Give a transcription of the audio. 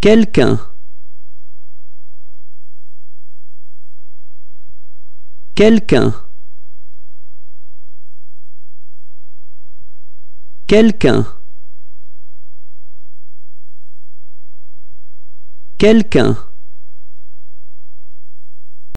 Quelqu'un. Quelqu'un. Quelqu'un. Quelqu'un.